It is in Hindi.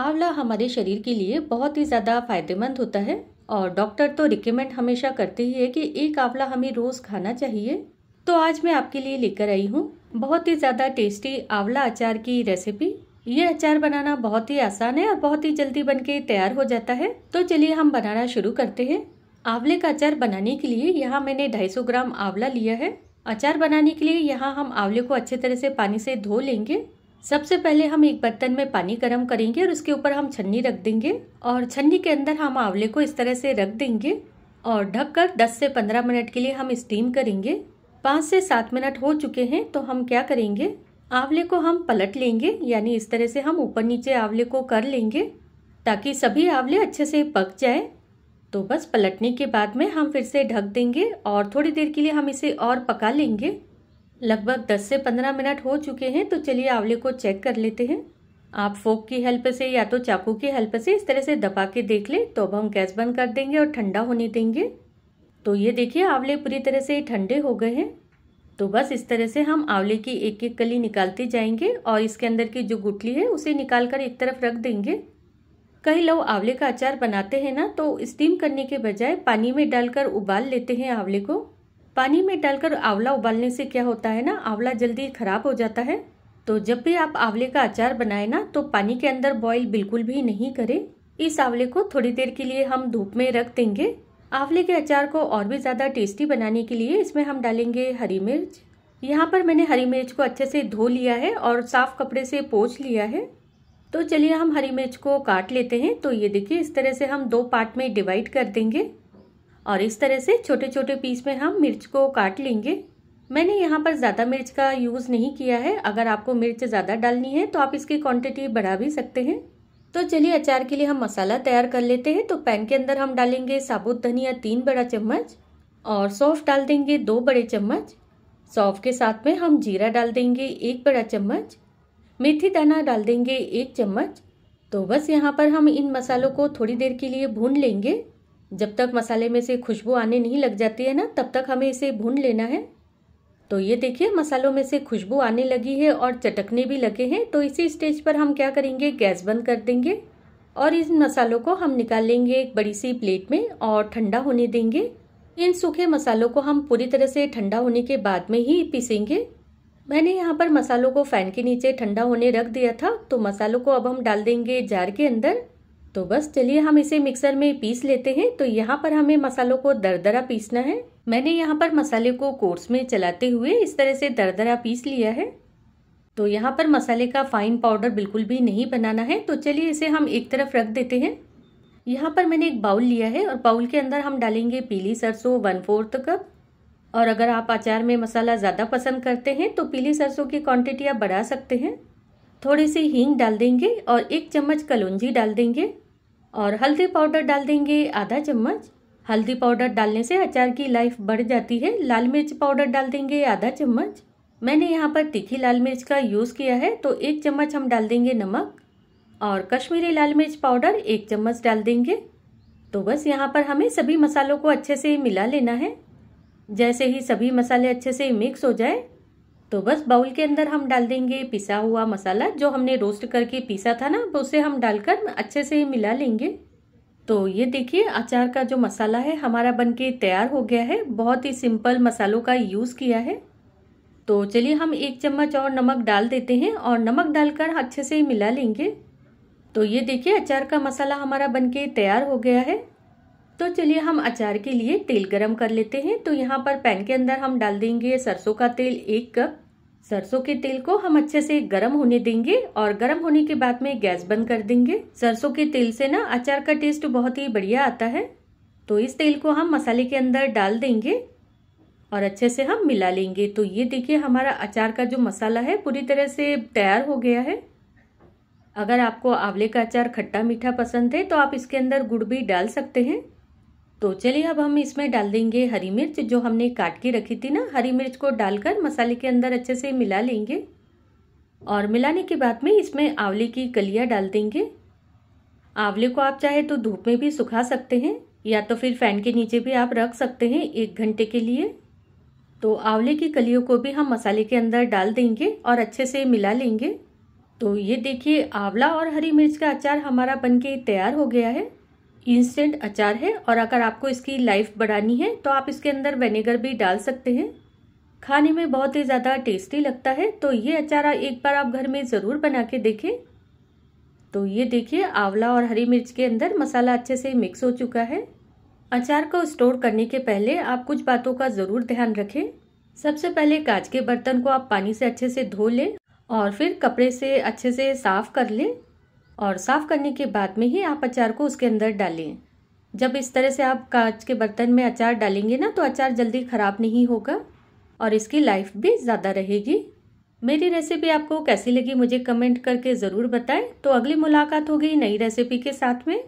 आंवला हमारे शरीर के लिए बहुत ही ज़्यादा फ़ायदेमंद होता है और डॉक्टर तो रिकमेंड हमेशा करते ही है कि एक आंवला हमें रोज़ खाना चाहिए। तो आज मैं आपके लिए लेकर आई हूँ बहुत ही ज़्यादा टेस्टी आंवला अचार की रेसिपी ये अचार बनाना बहुत ही आसान है और बहुत ही जल्दी बन तैयार हो जाता है। तो चलिए हम बनाना शुरू करते हैं। आंवले का अचार बनाने के लिए यहाँ मैंने 250 ग्राम आंवला लिया है। अचार बनाने के लिए यहाँ हम आंवले को अच्छे तरह से पानी से धो लेंगे। सबसे पहले हम एक बर्तन में पानी गर्म करेंगे और उसके ऊपर हम छन्नी रख देंगे और छन्नी के अंदर हम आंवले को इस तरह से रख देंगे और ढककर 10 से 15 मिनट के लिए हम स्टीम करेंगे। पाँच से सात मिनट हो चुके हैं तो हम क्या करेंगे? आंवले को हम पलट लेंगे, यानी इस तरह से हम ऊपर नीचे आंवले को कर लेंगे, ताकि सभी आंवले अच्छे से पक जाए। तो बस पलटने के बाद में हम फिर से ढक देंगे और थोड़ी देर के लिए हम इसे और पका लेंगे। लगभग 10 से 15 मिनट हो चुके हैं तो चलिए आंवले को चेक कर लेते हैं। आप फोक की हेल्प से या तो चाकू की हेल्प से इस तरह से दबा के देख लें तो अब हम गैस बंद कर देंगे और ठंडा होने देंगे। तो ये देखिए, आंवले पूरी तरह से ठंडे हो गए हैं। तो बस इस तरह से हम आंवले की एक एक कली निकालते जाएँगे और इसके अंदर की जो गुटली है, उसे निकाल कर एक तरफ़ रख देंगे। कई लोग आंवले का अचार बनाते हैं ना तो स्टीम करने के बजाय पानी में डालकर उबाल लेते हैं आंवले को। पानी में डालकर आंवला उबालने से क्या होता है ना, आंवला जल्दी खराब हो जाता है। तो जब भी आप आंवले का अचार बनाए ना तो पानी के अंदर बॉईल बिल्कुल भी नहीं करें। इस आंवले को थोड़ी देर के लिए हम धूप में रख देंगे। आंवले के अचार को और भी ज़्यादा टेस्टी बनाने के लिए इसमें हम डालेंगे हरी मिर्च। यहाँ पर मैंने हरी मिर्च को अच्छे से धो लिया है और साफ़ कपड़े से पोछ लिया है। तो चलिए हम हरी मिर्च को काट लेते हैं। तो ये देखिए, इस तरह से हम दो पार्ट में डिवाइड कर देंगे। और इस तरह से छोटे छोटे पीस में हम मिर्च को काट लेंगे। मैंने यहाँ पर ज़्यादा मिर्च का यूज़ नहीं किया है। अगर आपको मिर्च ज़्यादा डालनी है तो आप इसकी क्वांटिटी बढ़ा भी सकते हैं। तो चलिए, अचार के लिए हम मसाला तैयार कर लेते हैं। तो पैन के अंदर हम डालेंगे साबुत धनिया तीन बड़ा चम्मच और सौफ डाल देंगे दो बड़े चम्मच। सौफ के साथ में हम जीरा डाल देंगे एक बड़ा चम्मच। मेथी दाना डाल देंगे एक चम्मच। तो बस यहाँ पर हम इन मसालों को थोड़ी देर के लिए भून लेंगे। जब तक मसाले में से खुशबू आने नहीं लग जाती है ना, तब तक हमें इसे भून लेना है। तो ये देखिए, मसालों में से खुशबू आने लगी है और चटकने भी लगे हैं। तो इसी स्टेज पर हम क्या करेंगे? गैस बंद कर देंगे और इन मसालों को हम निकाल लेंगे एक बड़ी सी प्लेट में और ठंडा होने देंगे। इन सूखे मसालों को हम पूरी तरह से ठंडा होने के बाद में ही पीसेंगे। मैंने यहाँ पर मसालों को फ़ैन के नीचे ठंडा होने रख दिया था तो मसालों को अब हम डाल देंगे जार के अंदर। तो बस चलिए हम इसे मिक्सर में पीस लेते हैं। तो यहाँ पर हमें मसालों को दरदरा पीसना है। मैंने यहाँ पर मसाले को कोर्स में चलाते हुए इस तरह से दरदरा पीस लिया है। तो यहाँ पर मसाले का फाइन पाउडर बिल्कुल भी नहीं बनाना है। तो चलिए इसे हम एक तरफ़ रख देते हैं। यहाँ पर मैंने एक बाउल लिया है और बाउल के अंदर हम डालेंगे पीली सरसों वन फोर्थ कप। और अगर आप अचार में मसाला ज़्यादा पसंद करते हैं तो पीली सरसों की क्वांटिटी आप बढ़ा सकते हैं। थोड़ी सी हींग डाल देंगे और एक चम्मच कलौंजी डाल देंगे और हल्दी पाउडर डाल देंगे आधा चम्मच। हल्दी पाउडर डालने से अचार की लाइफ बढ़ जाती है। लाल मिर्च पाउडर डाल देंगे आधा चम्मच। मैंने यहाँ पर तीखी लाल मिर्च का यूज़ किया है तो एक चम्मच हम डाल देंगे नमक और कश्मीरी लाल मिर्च पाउडर एक चम्मच डाल देंगे। तो बस यहाँ पर हमें सभी मसालों को अच्छे से मिला लेना है। जैसे ही सभी मसाले अच्छे से मिक्स हो जाए तो बस बाउल के अंदर हम डाल देंगे पिसा हुआ मसाला, जो हमने रोस्ट करके पीसा था ना उसे हम डालकर अच्छे से मिला लेंगे। तो ये देखिए, अचार का जो मसाला है हमारा बनके तैयार हो गया है। बहुत ही सिंपल मसालों का यूज़ किया है। तो चलिए हम एक चम्मच और नमक डाल देते हैं और नमक डालकर अच्छे से मिला लेंगे। तो ये देखिए, अचार का मसाला हमारा बनके तैयार हो गया है। तो चलिए हम अचार के लिए तेल गरम कर लेते हैं। तो यहाँ पर पैन के अंदर हम डाल देंगे सरसों का तेल एक कप। सरसों के तेल को हम अच्छे से गरम होने देंगे और गरम होने के बाद में गैस बंद कर देंगे। सरसों के तेल से ना अचार का टेस्ट बहुत ही बढ़िया आता है। तो इस तेल को हम मसाले के अंदर डाल देंगे और अच्छे से हम मिला लेंगे। तो ये देखिए हमारा अचार का जो मसाला है पूरी तरह से तैयार हो गया है। अगर आपको आंवले का अचार खट्टा मीठा पसंद है तो आप इसके अंदर गुड़ भी डाल सकते हैं। तो चलिए अब हम इसमें डाल देंगे हरी मिर्च, जो हमने काट के रखी थी ना। हरी मिर्च को डालकर मसाले के अंदर अच्छे से मिला लेंगे। और मिलाने के बाद में इसमें आंवले की कलियाँ डाल देंगे। आंवले को आप चाहे तो धूप में भी सुखा सकते हैं, या तो फिर फ़ैन के नीचे भी आप रख सकते हैं एक घंटे के लिए। तो आंवले की कलियों को भी हम मसाले के अंदर डाल देंगे और अच्छे से मिला लेंगे। तो ये देखिए, आंवला और हरी मिर्च का अचार हमारा बनके तैयार हो गया है। इंस्टेंट अचार है और अगर आपको इसकी लाइफ बढ़ानी है तो आप इसके अंदर विनेगर भी डाल सकते हैं। खाने में बहुत ही ज़्यादा टेस्टी लगता है तो ये अचार एक बार आप घर में ज़रूर बना के देखें। तो ये देखिए, आंवला और हरी मिर्च के अंदर मसाला अच्छे से मिक्स हो चुका है। अचार को स्टोर करने के पहले आप कुछ बातों का ज़रूर ध्यान रखें। सबसे पहले कांच के बर्तन को आप पानी से अच्छे से धो लें और फिर कपड़े से अच्छे से साफ़ कर लें। और साफ़ करने के बाद में ही आप अचार को उसके अंदर डालें। जब इस तरह से आप कांच के बर्तन में अचार डालेंगे ना तो अचार जल्दी ख़राब नहीं होगा और इसकी लाइफ भी ज़्यादा रहेगी। मेरी रेसिपी आपको कैसी लगी मुझे कमेंट करके ज़रूर बताएँ। तो अगली मुलाकात होगी नई रेसिपी के साथ में।